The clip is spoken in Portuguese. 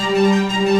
Música